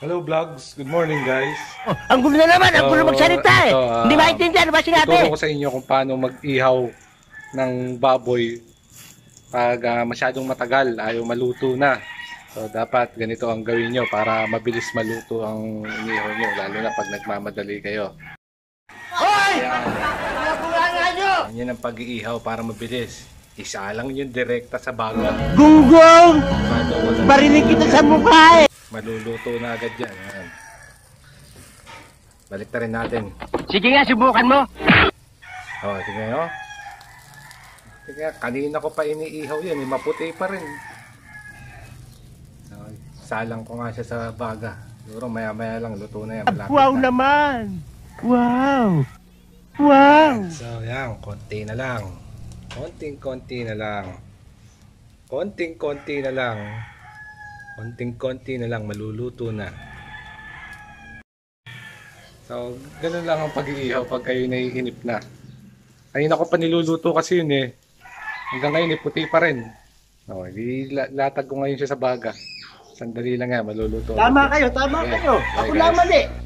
Hello vlogs, good morning guys. Oh, ang gulo na naman, ang gulo magsalita eh. ito, ah, Hindi maintindihan ano ba sinabi? Tuturo ko sa inyo kung paano mag-ihaw ng baboy pag ah, masyadong matagal, ayaw maluto na. So dapat ganito ang gawin nyo para mabilis maluto ang inihaw nyo, lalo na pag nagmamadali kayo. Hoy! Nyo! Yan ang pag-iihaw para mabilis. Isa lang yung direkta sa baga. Gunggong! Barinig kita sa mukha eh. Maluluto na agad yan. Ayan. Balik na rin natin. Sige nga, subukan mo. Oh, tingnan nyo. Tingnan, kanina ko pa iniihaw yan. Eh, maputi pa rin. So, salang ko nga siya sa baga. Siguro maya maya lang luto na yan. Malapit Wow na. naman! Wow! Wow! So, yan. Konti na lang. Konting-konti na lang. Konting-konti na lang. Konting-konti na lang. Maluluto na. So, ganun lang ang pag-iihaw pag kayo naiinip na. Kanina ko pa niluluto kasi yun eh. Hanggang ngayon eh, puti pa rin. O, di la- latag ko ngayon siya sa baga. Sandali lang yan, maluluto. Tama kayo, tama kayo. Ako lang mali.